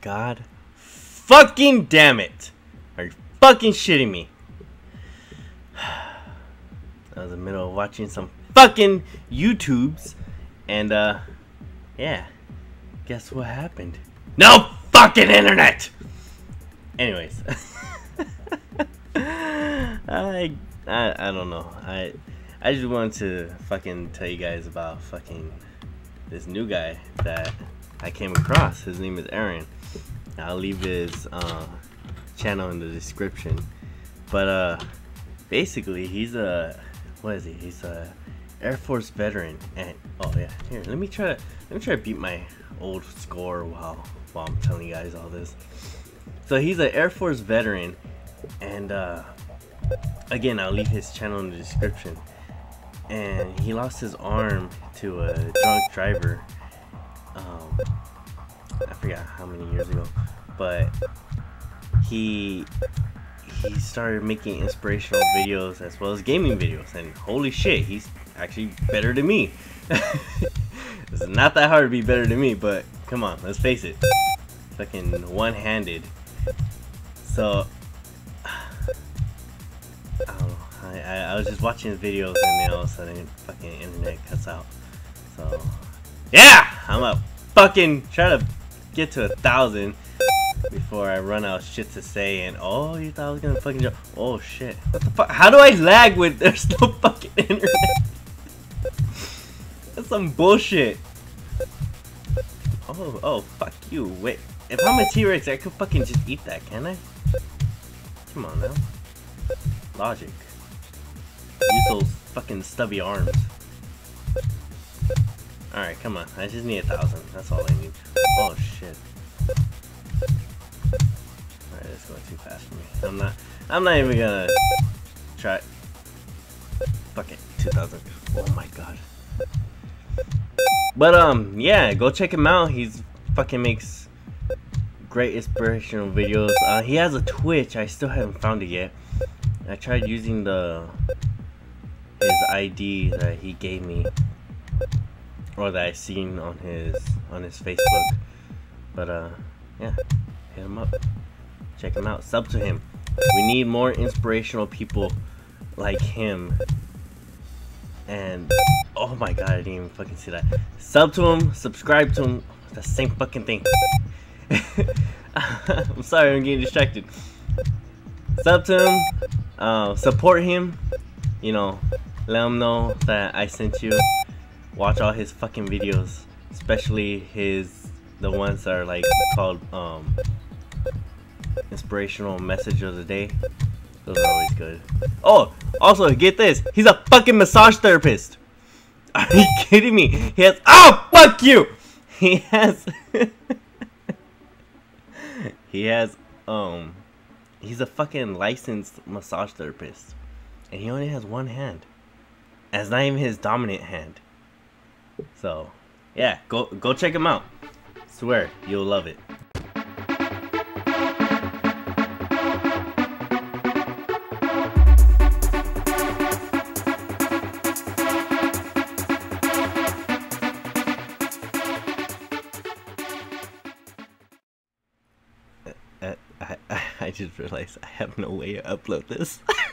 god fucking damn it. Are you fucking shitting me? I was in the middle of watching some fucking YouTubes and uh yeah. Guess what happened? No fucking internet! Anyways. I, I I don't know. I I just wanted to fucking tell you guys about fucking this new guy that I came across. His name is Aaron. I'll leave his uh, channel in the description. But uh, basically, he's a what is he? He's a Air Force veteran. And oh yeah, here let me try to let me try to beat my old score while while I'm telling you guys all this. So he's an Air Force veteran, and uh, again, I'll leave his channel in the description. And he lost his arm to a drunk driver. Um, I forgot how many years ago, but he he started making inspirational videos as well as gaming videos, and holy shit, he's actually better than me. it's not that hard to be better than me, but come on, let's face it, fucking one-handed. So I. I, was just watching his videos and then all of a sudden fucking internet cuts out. So yeah, I'm a fucking trying to get to a thousand before I run out of shit to say and oh you thought I was gonna fucking jump. Oh shit. What the fuck? How do I lag with there's no fucking internet? That's some bullshit. Oh oh fuck you wait. If I'm a T-Rex I could fucking just eat that can I? Come on now. Logic. Use those fucking stubby arms. Alright, come on. I just need a thousand. That's all I need. Oh, shit. Alright, it's going too fast for me. I'm not... I'm not even gonna... Try... Fuck it. 2,000. Oh my god. But, um, yeah. Go check him out. He's... Fucking makes... Great inspirational videos. Uh, he has a Twitch. I still haven't found it yet. I tried using the... His ID that he gave me or that I seen on his on his Facebook. But uh, yeah, hit him up, check him out, sub to him. We need more inspirational people like him. And oh my god, I didn't even fucking see that. Sub to him, subscribe to him. The same fucking thing. I'm sorry, I'm getting distracted. Sub to him, uh, support him. You know, let him know that I sent you watch all his fucking videos, especially his the ones that are like called um inspirational message of the day. Those are always good. Oh, also get this, he's a fucking massage therapist. Are you kidding me? He has oh fuck you. He has he has um he's a fucking licensed massage therapist, and he only has one hand. And it's not even his dominant hand. So, yeah, go go check him out. Swear, you'll love it. Uh, I, I, I just realized I have no way to upload this.